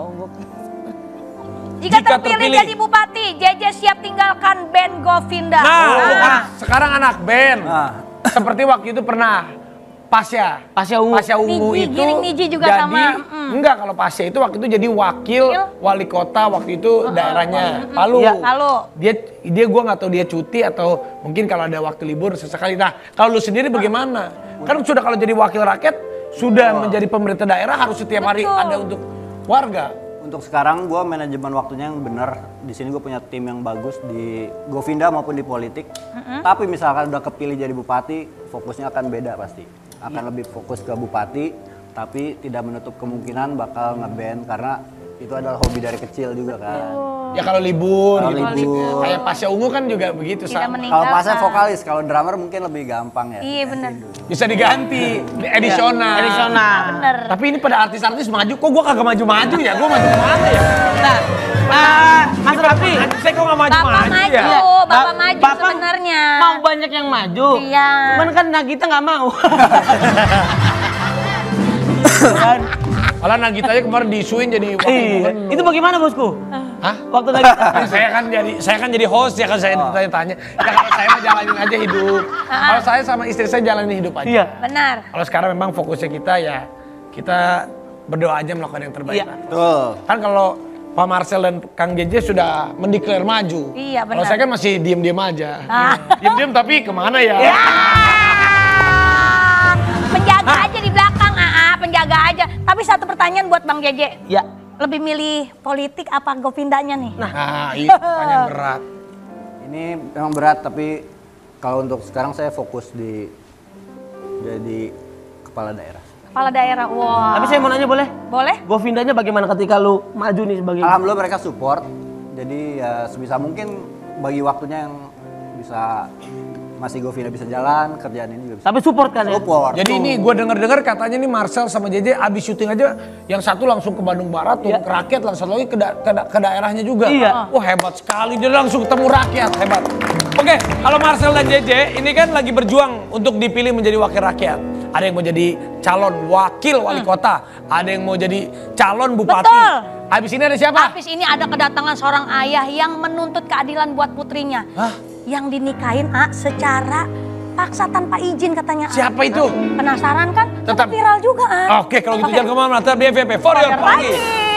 Allah. Jika, Jika terpilih, terpilih. jadi bupati, JJ siap tinggalkan band Govinda. Nah, Ah. bukan. sekarang anak band. Nah. Seperti waktu itu pernah Pasya. Pasya Ungu. Pasya Ungu Niji, itu Giring Niji juga jadi, sama, mm. Enggak, kalau Pasya itu waktu itu jadi wakil wali kota waktu itu daerahnya Palu. Iya. Palu. Dia dia gua nggak tahu dia cuti atau mungkin kalau ada waktu libur sesekali. Nah, kalau lu sendiri bagaimana? Kan sudah kalau jadi wakil rakyat sudah menjadi pemerintah daerah harus setiap hari Betul. ada untuk warga. Untuk sekarang gue manajemen waktunya yang benar. Di sini gue punya tim yang bagus di Govinda maupun di politik. Tapi misalkan udah kepilih jadi bupati, fokusnya akan beda pasti. Akan lebih fokus ke bupati, tapi tidak menutup kemungkinan bakal ngeband karena itu adalah hobi dari kecil juga kan. Ya kalau libur Kalau gitu. libur. Kayak Pasya Ungu kan juga begitu Tidak sama. Kalau pasnya vokalis, kalau drummer mungkin lebih gampang ya. Iya benar. Bisa diganti, edisional. Edisional. Bener. Tapi ini pada artis-artis maju, kok gua kagak maju-maju ya? Gua maju ke mana ya? Nah, ah, Mas Raffi. Saya kok gak maju-maju Bapak maju, ya? Iya. Bapak Ba- maju Bapak sebenarnya. Mau banyak yang maju. Iya. Cuman kan Nagita nggak mau. kan? Malah Nagita aja kemarin diisuin jadi wakil Iya. gubernur. Itu bagaimana bosku? Hah? Waktu Nagita. Kan saya kan jadi saya kan jadi host ya kan saya tanya tanya. Ya kalau saya mah jalanin aja hidup. Kalau saya sama istri saya jalanin hidup aja. Iya. Benar. Kalau sekarang memang fokusnya kita ya kita berdoa aja melakukan yang terbaik. Iya. lah. Betul. Kan kalau Pak Marcel dan Kang JJ sudah mendeklar maju. Iya, Kalau benar. saya kan masih diem-diem aja. Ah. Diem-diem tapi ke mana ya? Ah, pertanyaan buat Bang JJ. Ya. Lebih milih politik apa Govindanya nih? Nah, itu pertanyaan berat. Ini memang berat tapi kalau untuk sekarang saya fokus di jadi kepala daerah. Kepala daerah, wah. Tapi saya mau nanya boleh? Boleh? Govindanya bagaimana ketika lu maju nih sebagai Alhamdulillah mereka support. Jadi ya sebisa mungkin bagi waktunya yang bisa masih Govinda bisa jalan, kerjaan ini juga bisa. Tapi support kan ya? Support. Jadi ini gue denger-dengar katanya nih Marcel sama JJ abis syuting aja yang satu langsung ke Bandung Barat tuh Iya. ke rakyat langsung lagi ke, da- ke, da- ke daerahnya juga. Iya. Wah hebat sekali dia langsung ketemu rakyat hebat. Oke kalau Marcel dan JJ ini kan lagi berjuang untuk dipilih menjadi wakil rakyat. Ada yang mau jadi calon wakil wali kota, ada yang mau jadi calon bupati. Betul. Abis ini ada siapa? Habis ini ada kedatangan seorang ayah yang menuntut keadilan buat putrinya. Hah? Yang dinikahin A secara paksa tanpa izin katanya. A. Siapa itu? Penasaran kan? Tetap- viral juga A. Oke kalau gitu jangan ke mana-mana, tetap di FVP for your pagi. pagi.